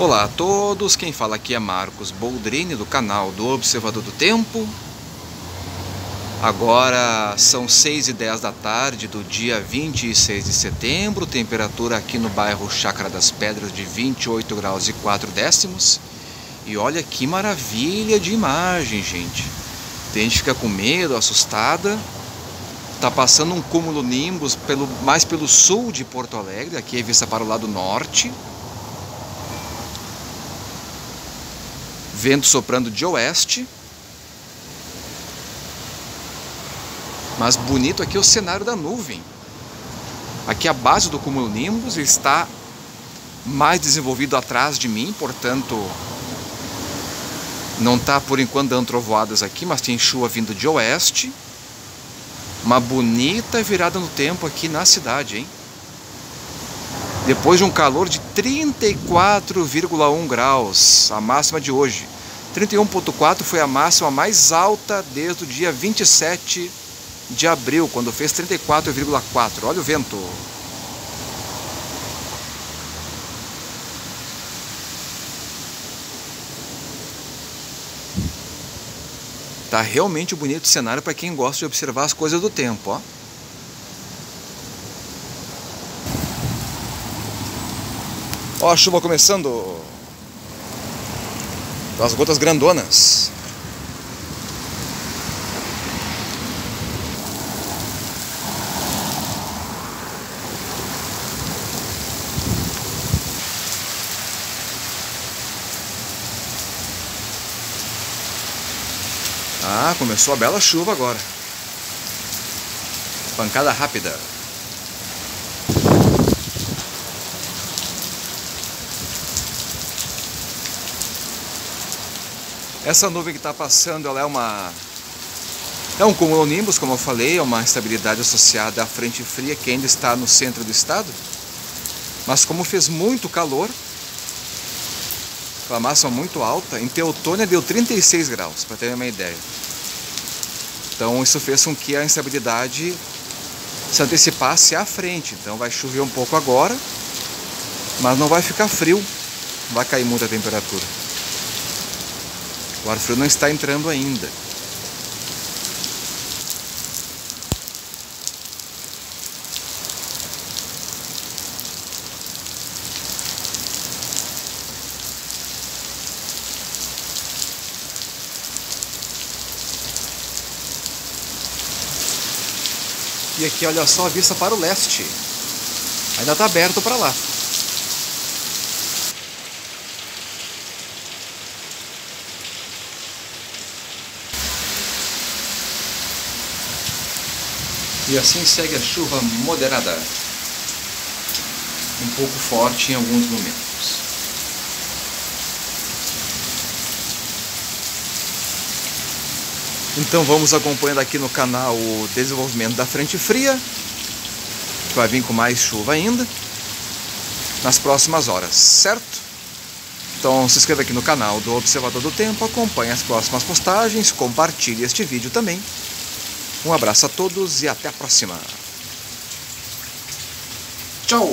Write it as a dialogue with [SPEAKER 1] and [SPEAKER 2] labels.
[SPEAKER 1] Olá a todos, quem fala aqui é Marcos Boldrini do canal do Observador do Tempo. Agora são 6 e 10 da tarde do dia 26 de setembro, temperatura aqui no bairro Chácara das Pedras de 28 graus e 4 décimos. E olha que maravilha de imagem, gente. Tem gente que fica com medo, assustada. Tá passando um cúmulo nimbus pelo, mais pelo sul de Porto Alegre, aqui é vista para o lado norte. Vento soprando de oeste. Mas bonito aqui é o cenário da nuvem. Aqui a base do cumulonimbus está mais desenvolvido atrás de mim, portanto não está por enquanto dando trovoadas aqui, mas tem chuva vindo de oeste. Uma bonita virada no tempo aqui na cidade, hein? Depois de um calor de 34,1 graus, a máxima de hoje. 31,4 foi a máxima mais alta desde o dia 27 de abril, quando fez 34,4. Olha o vento. Tá realmente bonito o cenário para quem gosta de observar as coisas do tempo, ó. Ó a chuva começando. As gotas grandonas. Ah, começou a bela chuva agora. Pancada rápida. Essa nuvem que está passando, ela é uma é um cumulonimbus, como eu falei, é uma instabilidade associada à frente fria que ainda está no centro do estado. Mas como fez muito calor, a máxima muito alta, em Teutônia deu 36 graus, para ter uma ideia. Então isso fez com que a instabilidade se antecipasse à frente. Então vai chover um pouco agora, mas não vai ficar frio, vai cair muita temperatura. O ar frio não está entrando ainda. E aqui, olha só a vista para o leste. Ainda está aberto para lá. E assim segue a chuva moderada. Um pouco forte em alguns momentos. Então vamos acompanhando aqui no canal o desenvolvimento da frente fria, que vai vir com mais chuva ainda, nas próximas horas, certo? Então se inscreva aqui no canal do Observador do Tempo, acompanhe as próximas postagens, compartilhe este vídeo também. Um abraço a todos e até a próxima. Tchau!